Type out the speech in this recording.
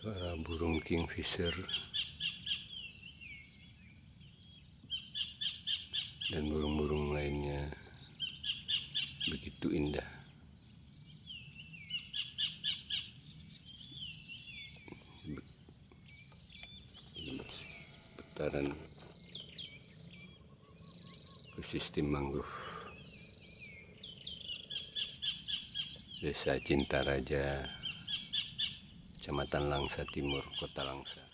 suara burung kingfisher. Dan burung-burung lainnya begitu indah. Putaran ekosistem mangrove. Desa Cintaraja Kecamatan Langsa Timur Kota Langsa